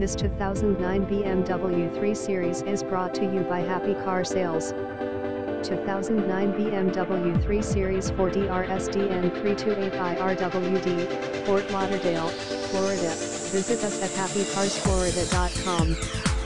This 2009 BMW 3 Series is brought to you by Happy Car Sales. 2009 BMW 3 Series 4D RSDN 328IRWD, Fort Lauderdale, Florida. Visit us at happycarsflorida.com.